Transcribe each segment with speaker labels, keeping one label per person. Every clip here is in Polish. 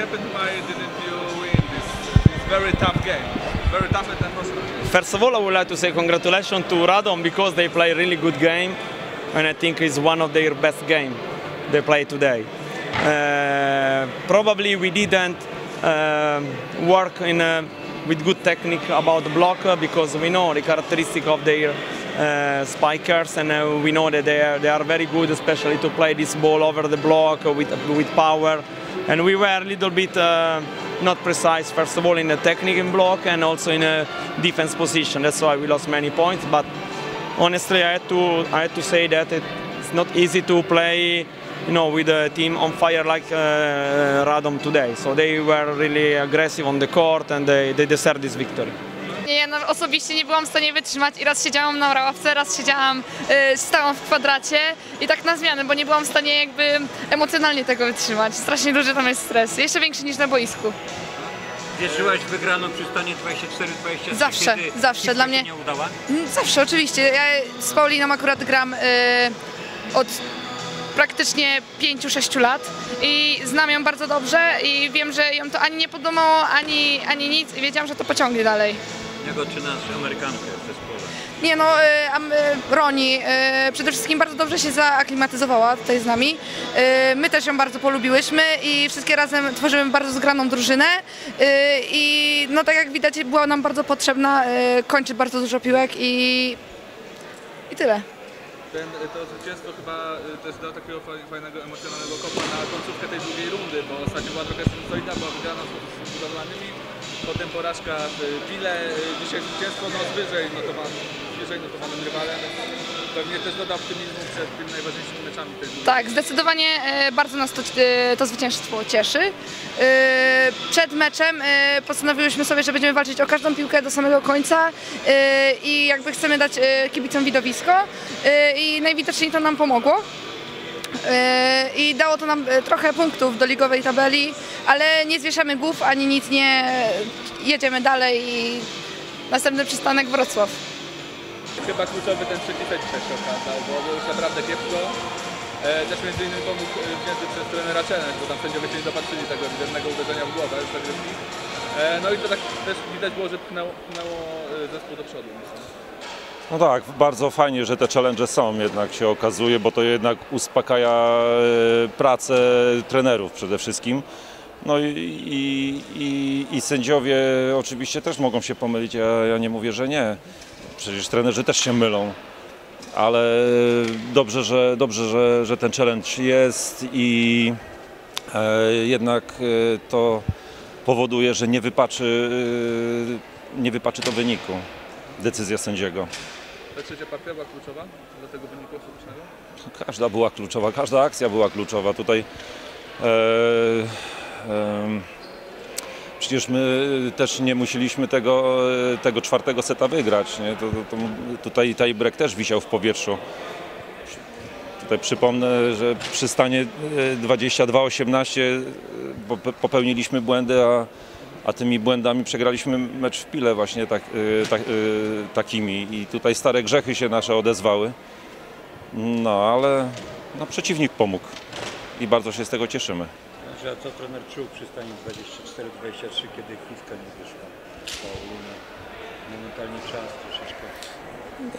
Speaker 1: happened? Why didn't you win this, this very tough game? Very tough emotional.
Speaker 2: First of all, I would like to say congratulations to Radom because they play really good game, and I think it's one of their best game they play today. Uh, probably we didn't um work in a, with good technique about the block uh, because we know the characteristic of their uh, spikers and uh, we know that they are, they are very good especially to play this ball over the block with, with power. And we were a little bit uh, not precise first of all in the technique in block and also in a defense position. That's why we lost many points but honestly I had to I had to say that it's not easy to play you know with a team on fire like uh, Radom today. So they were really aggressive on the court and they, they deserve this victory
Speaker 3: Nie, Ja no, osobiście nie byłam w stanie wytrzymać i raz siedziałam na ławce, raz siedziałam, y, stałam w kwadracie i tak na zmianę, bo nie byłam w stanie jakby emocjonalnie tego wytrzymać. Strasznie duży tam jest stres, jeszcze większy niż na boisku.
Speaker 4: Cieszyłaś wygraną przy stanie 24-23,
Speaker 3: Zawsze,
Speaker 4: kiedy
Speaker 3: zawsze. Dla
Speaker 4: się
Speaker 3: mnie-
Speaker 4: nie udała?
Speaker 3: Mm, Zawsze, oczywiście. Ja z Pauliną akurat gram y, od praktycznie 5-6 lat i znam ją bardzo dobrze i wiem, że ją to ani nie podobało, ani, ani nic i wiedziałam, że to pociągnie dalej.
Speaker 4: Jak oceniasz Amerykankę w zespole?
Speaker 3: Nie no, y, am- y, Roni y, przede wszystkim bardzo dobrze się zaaklimatyzowała tutaj z nami. Y, My też ją bardzo polubiłyśmy i wszystkie razem tworzymy bardzo zgraną drużynę y, i no tak jak widać była nam bardzo potrzebna, y, kończy bardzo dużo piłek i, i tyle.
Speaker 1: Ten, to zwycięstwo chyba y, też dało takiego fa- fajnego, emocjonalnego kopa na końcówkę tej drugiej rundy, bo ostatnio była trochę sinusoida, była wygrana z z budowlanymi, potem porażka w Pile, y, dzisiaj zwycięstwo no, z wyżej notowanym, wyżej rywalem. Pewnie też doda optymizmu przed tymi najważniejszymi meczami.
Speaker 3: Tak, zdecydowanie e, bardzo nas to, e, to zwycięstwo cieszy. E, Przed meczem postanowiłyśmy sobie, że będziemy walczyć o każdą piłkę do samego końca i jakby chcemy dać kibicom widowisko i najwidoczniej to nam pomogło. E, I dało to nam e, trochę punktów do ligowej tabeli, ale nie zwieszamy głów ani nic nie jedziemy dalej i następny przystanek Wrocław.
Speaker 1: Chyba kluczowy ten dzisiaj się okazał, bo było już naprawdę kiepsko. E, też między innymi pomógł wzięty przez trenera Challenge, bo tam sędziowie się nie dopatrzyli tego ewidentnego uderzenia w głowę z zagrywki. No i to tak też widać było, że pchnęło, zespół do przodu.
Speaker 5: No tak, bardzo fajnie, że te challenge są jednak się okazuje, bo to jednak uspokaja e, pracę trenerów przede wszystkim. No i, i, i, i sędziowie oczywiście też mogą się pomylić, ja, ja nie mówię, że nie. Przecież trenerzy też się mylą. Ale dobrze, że, dobrze że, że ten challenge jest i e, jednak e, to powoduje, że nie wypaczy, e, nie wypaczy to wyniku decyzja sędziego.
Speaker 1: Ta trzecia partia była kluczowa dla tego wyniku ostatecznego.
Speaker 5: Każda była kluczowa, każda akcja była kluczowa. Tutaj e, em, przecież my też nie musieliśmy tego, e, tego czwartego seta wygrać. Nie? To, to, to, tutaj tiebreak też wisiał w powietrzu. Tutaj przypomnę, że przy stanie e, 22-18 e, pope- popełniliśmy błędy, a, a tymi błędami przegraliśmy mecz w Pile właśnie tak, tak, e, takimi. I tutaj stare grzechy się nasze odezwały. No, ale no, przeciwnik pomógł i bardzo się z tego cieszymy.
Speaker 4: Znaczy, a co trener czuł przy stanie 24-23, kiedy Chiwka nie wyszła? Paulina. Momentalnie czas troszeczkę.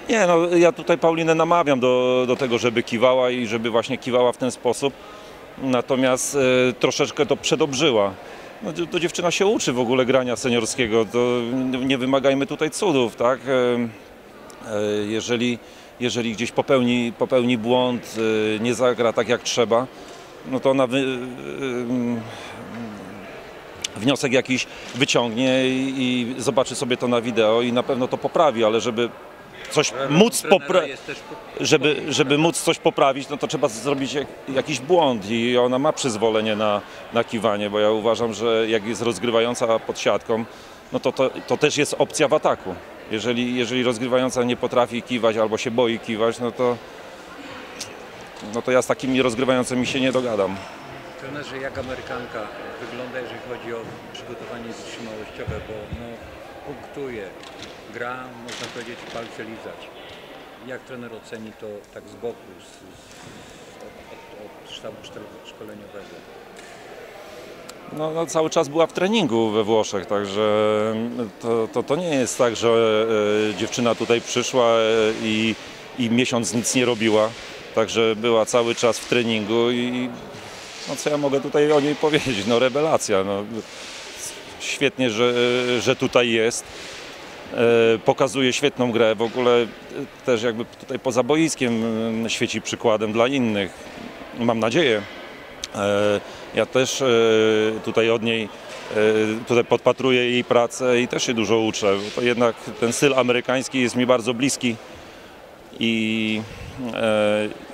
Speaker 5: Nie, no ja tutaj Paulinę namawiam do, do tego, żeby kiwała i żeby właśnie kiwała w ten sposób. Natomiast e, troszeczkę to przedobrzyła. No, to, dziewczyna się uczy w ogóle grania seniorskiego, to nie wymagajmy tutaj cudów, tak? E, e, jeżeli, jeżeli gdzieś popełni, popełni błąd, e, nie zagra tak jak trzeba, no to ona wy, wniosek jakiś wyciągnie i, i zobaczy sobie to na wideo i na pewno to poprawi, ale żeby coś móc poprawić, żeby, żeby móc coś poprawić, no to trzeba zrobić jak, jakiś błąd i ona ma przyzwolenie na, na kiwanie, bo ja uważam, że jak jest rozgrywająca pod siatką, no to, to, to też jest opcja w ataku. Jeżeli, jeżeli rozgrywająca nie potrafi kiwać albo się boi kiwać, no to, no to ja z takimi rozgrywającymi się nie dogadam.
Speaker 4: Trenerze, jak Amerykanka wygląda, jeżeli chodzi o przygotowanie wytrzymałościowe, bo no, punktuje, gra, można powiedzieć, palce lizać. Jak trener oceni to tak z boku, z, z, od, od, sztabu szkoleniowego?
Speaker 5: No, no, cały czas była w treningu we Włoszech, także to, to, to nie jest tak, że e, dziewczyna tutaj przyszła e, i, i miesiąc nic nie robiła. Także była cały czas w treningu i no, co ja mogę tutaj o niej powiedzieć? No rewelacja. No, świetnie, że, że tutaj jest. E, Pokazuje świetną grę. W ogóle e, też jakby tutaj poza boiskiem e, świeci przykładem dla innych. Mam nadzieję. Ja też tutaj od niej tutaj podpatruję jej pracę i też się dużo uczę. To jednak ten styl amerykański jest mi bardzo bliski i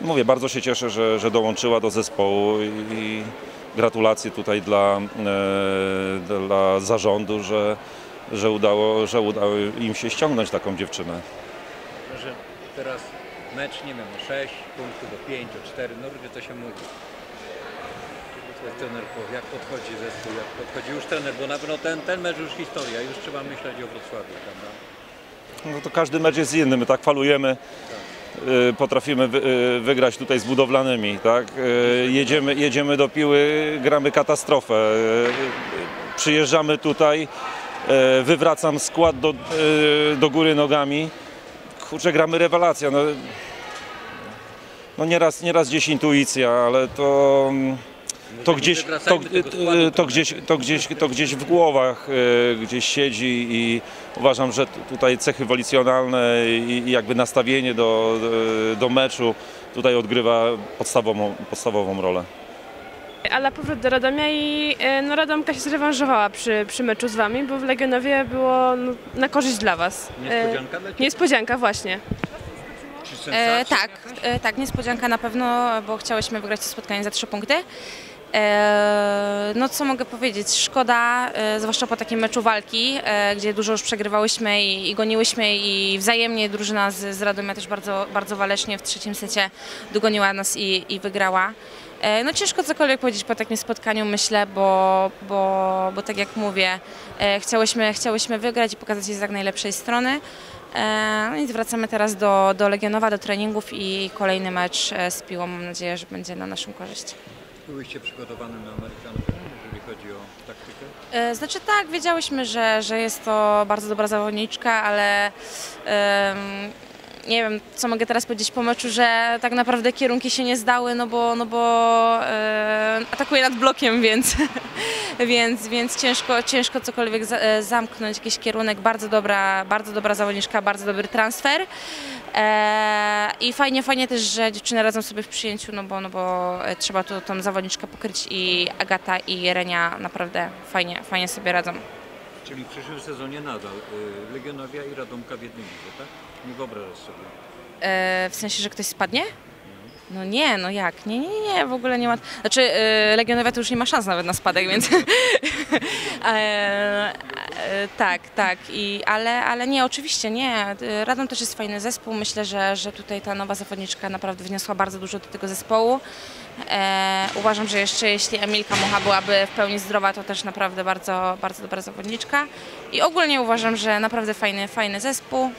Speaker 5: mówię, bardzo się cieszę, że, że dołączyła do zespołu i gratulacje tutaj dla, dla zarządu, że, że, udało, że udało im się ściągnąć taką dziewczynę.
Speaker 4: Że teraz mecz, nie wiem, o 6 punktów, do 5, o 4, no różnie to się mówi. Trener powie, jak podchodzi zespół, jak podchodzi już trener, bo na pewno ten, ten mecz już historia, już trzeba myśleć o Wrocławiu, prawda?
Speaker 5: No to każdy mecz jest inny, my tak falujemy, y, potrafimy wy, y, wygrać tutaj z budowlanymi, tak? Y, Jedziemy, jedziemy do piły, gramy katastrofę. Przyjeżdżamy tutaj, wywracam skład do, y, do góry nogami, kurczę, gramy rewelacja. No, no nieraz, nieraz gdzieś intuicja, ale to... to gdzieś, to,
Speaker 4: tego składu,
Speaker 5: to, gdzieś, to, gdzieś, to gdzieś w głowach e, gdzieś siedzi i uważam, że tutaj cechy wolicjonalne i i jakby nastawienie do, do meczu tutaj odgrywa podstawową, podstawową rolę.
Speaker 6: Ala powrót do Radomia i e, no, Radomka się zrewanżowała przy, przy meczu z Wami, bo w Legionowie było no, na korzyść dla Was. E,
Speaker 4: Niespodzianka dla Ciebie?
Speaker 6: Niespodzianka, właśnie.
Speaker 4: Czy
Speaker 7: E, tak, e, tak, niespodzianka na pewno, bo chciałyśmy wygrać to spotkanie za trzy punkty. E, no co mogę powiedzieć, szkoda, e, zwłaszcza po takim meczu walki, e, gdzie dużo już przegrywałyśmy i, i goniłyśmy i wzajemnie drużyna z, z Radomia też bardzo, bardzo walecznie w trzecim secie dogoniła nas i, i wygrała. E, No ciężko cokolwiek powiedzieć po takim spotkaniu, myślę, bo, bo, bo tak jak mówię, e, chciałyśmy, chciałyśmy wygrać i pokazać się z jak najlepszej strony. E, No i wracamy teraz do, do Legionowa, do treningów i kolejny mecz z Piłą. Mam nadzieję, że będzie na naszą korzyść.
Speaker 4: Byłyście przygotowane na Amerykankę, jeżeli chodzi o taktykę?
Speaker 7: Znaczy tak, wiedziałyśmy, że, że jest to bardzo dobra zawodniczka, ale em, nie wiem, co mogę teraz powiedzieć po meczu, że tak naprawdę kierunki się nie zdały, no bo, no bo e, atakuje nad blokiem, więc, więc, więc ciężko, ciężko cokolwiek za, e, zamknąć, jakiś kierunek. Bardzo dobra, bardzo dobra zawodniczka, bardzo dobry transfer. E, I fajnie, fajnie też, że dziewczyny radzą sobie w przyjęciu, no bo, no bo e, trzeba tu tą zawodniczkę pokryć i Agata i Jerenia naprawdę fajnie, fajnie sobie radzą.
Speaker 4: Czyli w przyszłym sezonie nadal y, Legionowia i Radomka w jednym lidze, tak? Nie wyobrażasz sobie.
Speaker 7: E, w sensie, że ktoś spadnie? No nie, no jak? Nie, nie, nie, w ogóle nie ma. Znaczy, e, Legionowia to już nie ma szans nawet na spadek, więc. e, tak, tak. I, ale, ale nie, oczywiście nie. E, Radom też jest fajny zespół. Myślę, że, że tutaj ta nowa zawodniczka naprawdę wniosła bardzo dużo do tego zespołu. E, uważam, że jeszcze jeśli Emilka Mucha byłaby w pełni zdrowa, to też naprawdę bardzo, bardzo dobra zawodniczka. I ogólnie uważam, że naprawdę fajny, fajny zespół.